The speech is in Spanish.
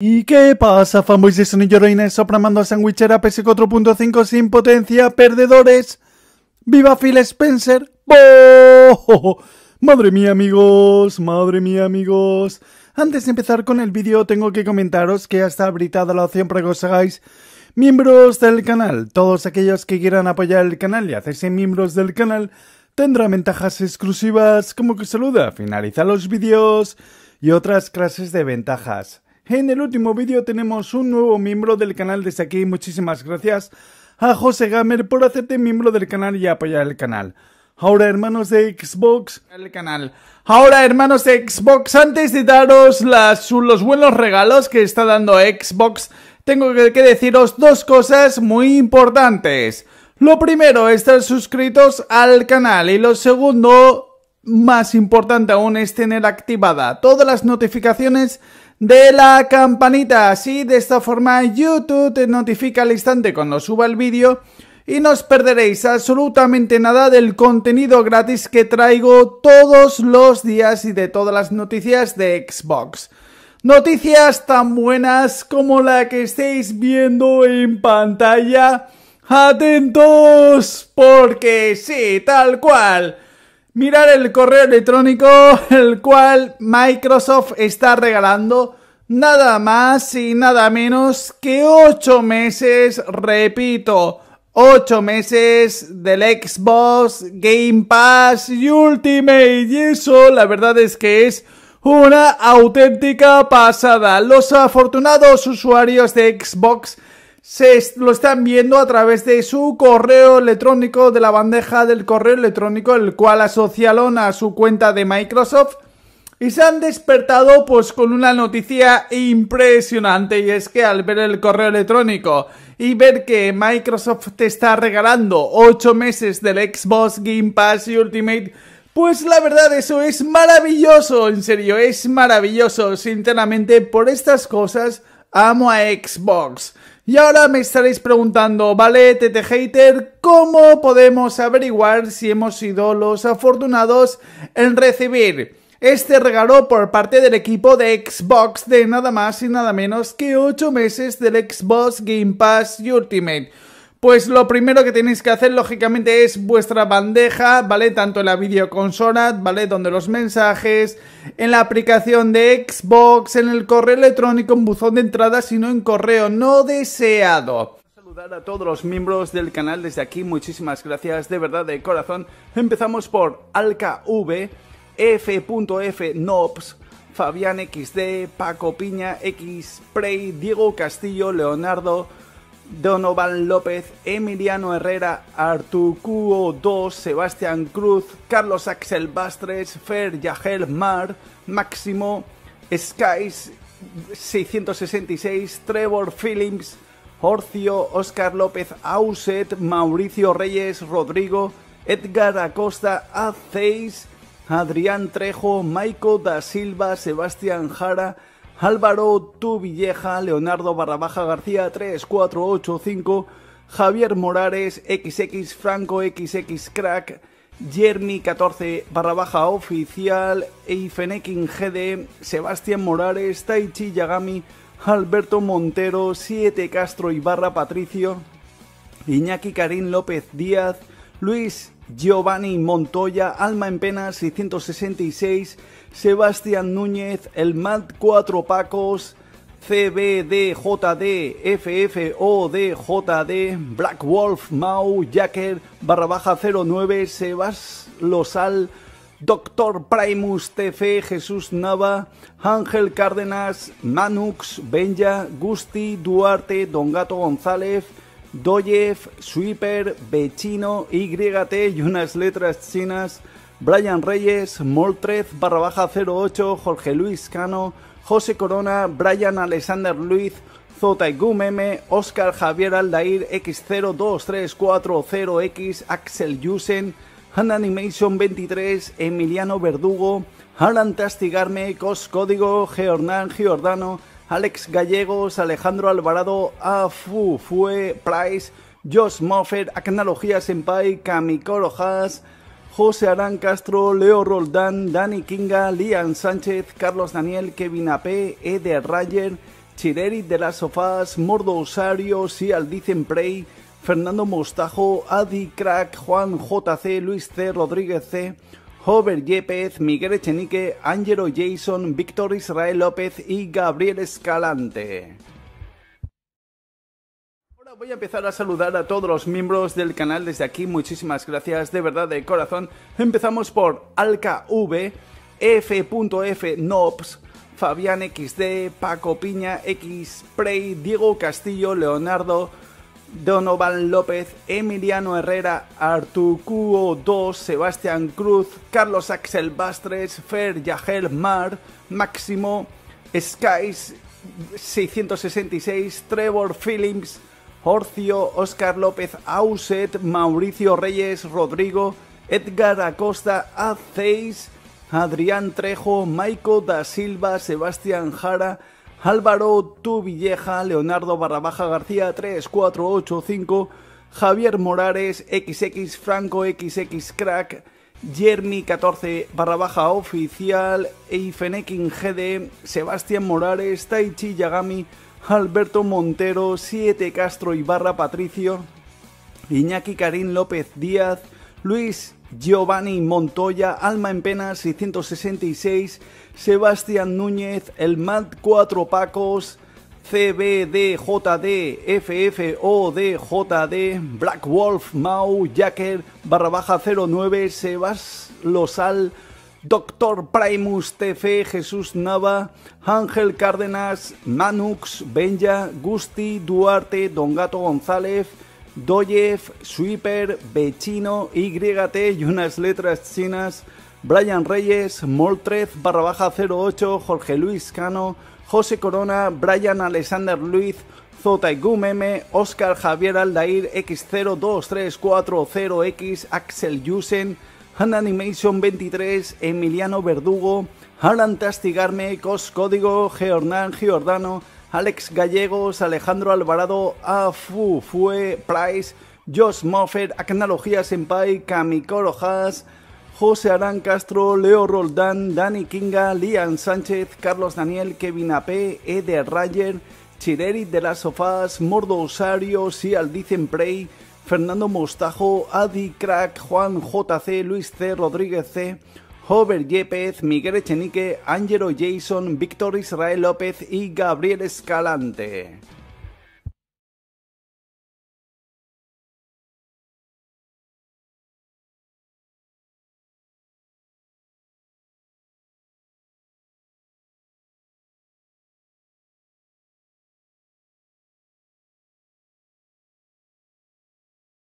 ¿Y qué pasa, fanboys de Sonic Reines sopramando a sandwichera PS4.5 sin potencia, perdedores? ¡Viva Phil Spencer! ¡Oh! Madre mía, amigos, madre mía, amigos. Antes de empezar con el vídeo, tengo que comentaros que ya está habilitada la opción para que os hagáis miembros del canal. Todos aquellos que quieran apoyar el canal y hacerse miembros del canal tendrán ventajas exclusivas como que saluda, finaliza los vídeos y otras clases de ventajas. En el último vídeo tenemos un nuevo miembro del canal desde aquí. Muchísimas gracias a José Gamer por hacerte miembro del canal y apoyar el canal. Ahora, hermanos de Xbox, el canal. Ahora, hermanos de Xbox, antes de daros los buenos regalos que está dando Xbox, tengo que, que deciros dos cosas muy importantes. Lo primero, estar suscritos al canal y lo segundo, más importante aún, es tener activada todas las notificaciones de la campanita. Así, de esta forma, YouTube te notifica al instante cuando suba el vídeo y no os perderéis absolutamente nada del contenido gratis que traigo todos los días y de todas las noticias de Xbox. Noticias tan buenas como la que estáis viendo en pantalla. Atentos, porque sí, tal cual mirar el correo electrónico, el cual Microsoft está regalando nada más y nada menos que 8 meses, repito, 8 meses del Xbox Game Pass Ultimate. Y eso, la verdad es que es una auténtica pasada. Los afortunados usuarios de Xbox se lo están viendo a través de su correo electrónico, de la bandeja del correo electrónico, el cual asociaron a su cuenta de Microsoft. Y se han despertado pues con una noticia impresionante y es que al ver el correo electrónico y ver que Microsoft te está regalando 8 meses del Xbox Game Pass Ultimate, pues la verdad eso es maravilloso, en serio, es maravilloso, sinceramente por estas cosas amo a Xbox. Y ahora me estaréis preguntando, vale, Tete Hater, ¿cómo podemos averiguar si hemos sido los afortunados en recibir este regalo por parte del equipo de Xbox de nada más y nada menos que 8 meses del Xbox Game Pass Ultimate? Pues lo primero que tenéis que hacer, lógicamente, es vuestra bandeja, ¿vale? Tanto en la videoconsola, ¿vale? Donde los mensajes, en la aplicación de Xbox, en el correo electrónico, en buzón de entrada, sino en correo no deseado. Saludar a todos los miembros del canal desde aquí, muchísimas gracias, de verdad, de corazón. Empezamos por AlcaV, F.F. Nobs, Fabián XD, Paco Piña, X Prey, Diego Castillo, Leonardo, Donovan López, Emiliano Herrera, Artucuo 2, Sebastián Cruz, Carlos Axel Bastres, Fer Yagel Mar, Máximo, Skies 666, Trevor Phillips, Orcio, Oscar López Auset, Mauricio Reyes, Rodrigo, Edgar Acosta, Aceis, Adrián Trejo, Maiko da Silva, Sebastián Jara, Álvaro Tuvilleja, Leonardo Barrabaja García 3485, Javier Morales, XX Franco XX Crack, Jeremy 14 Barrabaja Oficial, Eifenekin GD, Sebastián Morales, Taichi Yagami, Alberto Montero, 7 Castro Ibarra Patricio, Iñaki Karim López Díaz, Luis Giovanni Montoya, Alma en Pena 666, Sebastián Núñez, El Mad 4 Pacos, CBDJD, FFODJD, Black Wolf, Mau, Jacker, barra baja 09, Sebas Losal, Doctor Primus TF, Jesús Nava, Ángel Cárdenas, Manux, Benja, Gusti, Duarte, Don Gato González, Doyev, Sweeper, Bechino, YT y unas letras chinas, Brian Reyes, Moltrez, barra baja 08, Jorge Luis Cano, José Corona, Brian Alexander Luis, Zotaigu Meme, Oscar Javier Aldair, X02340X, Axel Yusen, Han Animation 23, Emiliano Verdugo, Alan Tastigarme, Cos Código, Giordano, Alex Gallegos, Alejandro Alvarado, Afu Fue, Price, Josh Moffett, Acnología Senpai, Kamikoro Haas, José Arán Castro, Leo Roldán, Dani Kinga, Lian Sánchez, Carlos Daniel, Kevin AP, Eder Rayer, Chireri de las Sofás, Mordo Osario, Sial Dicen Prey, Fernando Mostajo, Adi Crack, Juan JC, Luis C, Rodríguez C, Hover Yepez, Miguel Echenique, Angelo Jason, Víctor Israel López y Gabriel Escalante. Ahora voy a empezar a saludar a todos los miembros del canal desde aquí. Muchísimas gracias, de verdad, de corazón. Empezamos por Alka V, F.F. Nobs, Fabián XD, Paco Piña, X Prey, Diego Castillo, Leonardo, Donovan López, Emiliano Herrera, Artucuo 2, Sebastián Cruz, Carlos Axel Bastres, Fer Yagel Mar, Máximo, Skies 666, Trevor Phillips, Orcio, Oscar López Auset, Mauricio Reyes, Rodrigo, Edgar Acosta, Aceis, Adrián Trejo, Maico da Silva, Sebastián Jara, Álvaro Tuvilleja, Leonardo Barrabaja García 3485, Javier Morales, XX Franco, XX Crack, Jeremy 14 Barrabaja Oficial, Eifenekin GD, Sebastián Morales, Taichi Yagami, Alberto Montero, 7 Castro Ibarra Patricio, Iñaki Karim López Díaz, Luis Giovanni Montoya, Alma en Pena 666, Sebastián Núñez, El Mad 4 Pacos, CBDJD, FFODJD, Black Wolf, Mau, Jacker, barra baja 09, Sebas Losal, Doctor Primus TF, Jesús Nava, Ángel Cárdenas, Manux, Benja, Gusti, Duarte, Don Gato González, Doyev, Sweeper, Bechino, YT y unas letras chinas, Brian Reyes, Moltrez, barra baja 08, Jorge Luis Cano, José Corona, Brian Alexander Luis, Zotaigu Meme, Oscar Javier Aldair, X02340X, Axel Yusen, Han Animation 23, Emiliano Verdugo, Alan Tastigarme, Cos Código, Geornan Giordano, Alex Gallegos, Alejandro Alvarado, Afu Fue, Price, Josh Moffett, Acnología Senpai, Kamikoro Haas, José Arán Castro, Leo Roldán, Dani Kinga, Lian Sánchez, Carlos Daniel, Kevin AP, Eder Rayer, Chireri de las Sofás, Mordo Osario, Sial Dicen Prey, Fernando Mostajo, Adi Crack, Juan JC, Luis C, Rodríguez C, Hover Yepez, Miguel Echenique, Angelo Jason, Víctor Israel López y Gabriel Escalante.